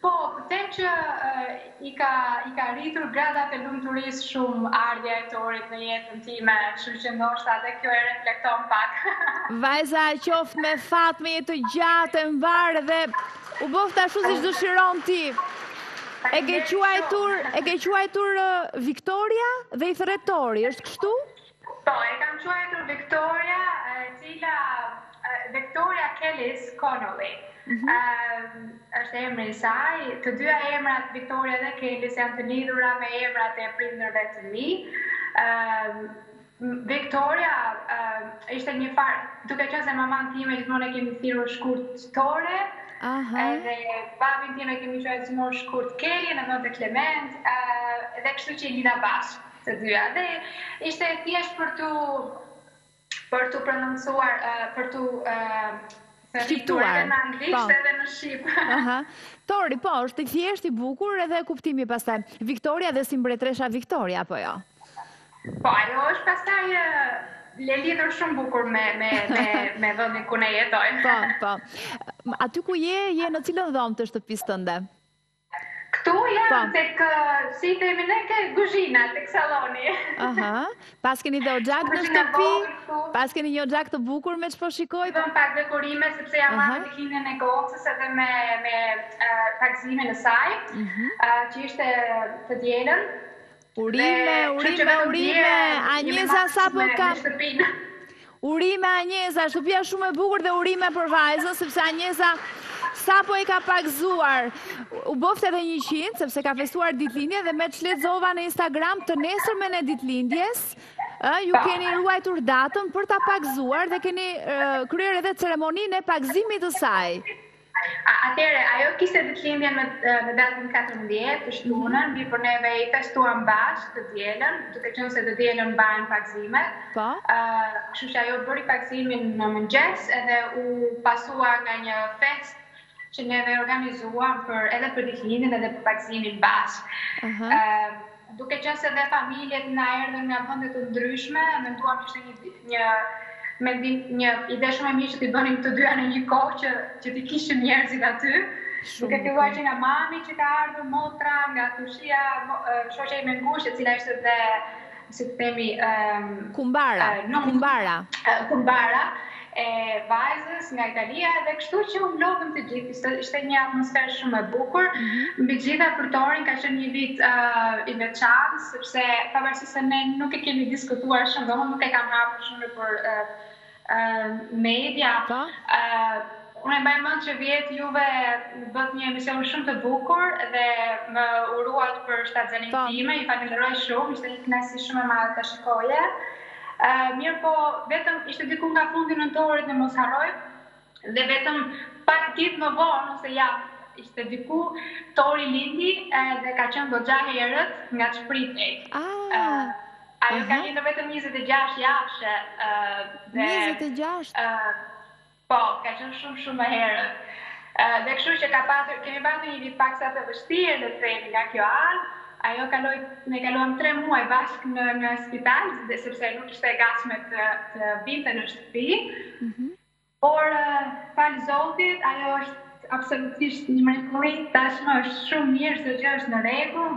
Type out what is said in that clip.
Po, them që i ka i ka rritur gradat e lumturisë shumë ardhja e Torit në jetën time, kështu që ndoshta edhe kjo e reflekton pak. Vajza qoftë me fat me jetë të gjatë e mbarë dhe u bëftë ashtu siç dëshiron ti. E ke quajtur, e ke quajtur Viktoria dhe i thërret Tori, është kështu? Po, e kam quajtur Viktoria, e cila Viktoria Kellis Connolly. Është emri i saj. Të dyja emrat Viktoria dhe Kellis janë të lidhura me emrat e prindërve të mi. Viktoria ishte një farë, duke qenë se mamanë time gjithmonë e kemi thirrur shkurt Tore, edhe babin tim e kemi quajtur gjithmonë shkurt Kelly, në vend të Klement, dhe kështu që i lidha bashkë. të dyja dhe ishte thjesht për t'u për t'u prononcuar për t'u shqiptuar. Në anglisht po. edhe në shqip. Aha. Tori, po, është i thjeshtë, i bukur edhe kuptimi pastaj. Viktoria dhe si mbretëresha Viktoria apo jo? Po, ajo është pastaj e lidhur shumë bukur me me me me vendin ku ne jetojmë. Po, po. Aty ku je, je në cilën dhomë të shtëpisë tënde? Këtu jam po. tek, si i themi ne, ke kuzhina, tek saloni. Aha, paskeni dhe oxhak në shtëpi, paskeni një oxhak të bukur me ç'po shikoj. Vëmë pak dekorime, sepse jam marrë me ditëlindjen e gocës edhe me, me uh, pagëzimin e saj, mhm. që ishte të dielën. Urime, urime, urime, Anjeza sapo ka... Urime Anjeza, shtëpia shumë e bukur dhe urime për vajzën, sepse Anjeza sapo e ka pagëzuar. U bëftë edhe njëqind, sepse ka festuar ditëlindje dhe me ç'lexova në Instagram të nesërmen e ditëlindjes, ju keni ruajtur datën për ta pagëzuar dhe keni kryer edhe ceremoninë e pagëzimit të saj. Atëherë, ajo kishte ditëlindjen me datën 14 të shtunën, mirëpo neve i festuam bashkë të dielën, duke qenë se të dielën bëhen pagëzimet. Po. Kështu që ajo bëri pagëzimin në mëngjes edhe u pasua nga një festë që neve e organizuam për edhe për ditëlindjen edhe për pagëzimin bashkë. Ëh. Duke qenë se dhe familjet na erdhën nga vende të ndryshme, menduam që ishte një një mendim, një ide shumë e mirë që t'i bënim të dyja në një kohë që që t'i kishim njerëzit aty. Duke filluar që nga mami që ka ardhur, motra, nga Turqia, shoqja ime e ngushtë, e cila ishte dhe si të themi, kumbara, kumbara. Kumbara. e vajzës nga Italia dhe kështu që u mblodhëm të gjithë, ishte, ishte një atmosferë shumë e bukur. Mm -hmm. Mbi të gjitha për Torin ka qenë një vit uh, i veçantë, sepse pavarësisht se ne nuk e kemi diskutuar shumë, domethënë nuk e kam hapur shumë nëpër uh, uh, media. Po. Uh, Unë e mbaj mend që vjet juve bëtë një emision shumë të bukur dhe më uruat për shtatzëninë po. time, ju falenderoj shumë, ishte një kënaqësi shumë e madhe ta shikoja. Mirëpo, vetëm, ishte diku nga fundi i nëntorit, në mos harroj, dhe vetëm pak ditë më vonë, ose javë, ishte diku, Tori lindi dhe ka qenë goxha herët nga ç'pritej. Ajo ka lindur vetëm njëzet e gjashtë javëshe dhe. Njëzet e gjashtë? Po, ka qenë shumë shumë më herët. Dhe kështu që ka patur, kemi patur një vit paksa të vështirë le të themi nga kjo anë. Ajo kaloi, ne kaluam tre muaj bashkë në në spital, sepse nuk ishte e gatshme të të vinte në shtëpi. Mhm. Por falë Zotit, ajo është absolutisht një mrekulli, tashmë është shumë mirë, çdo gjë është në rregull.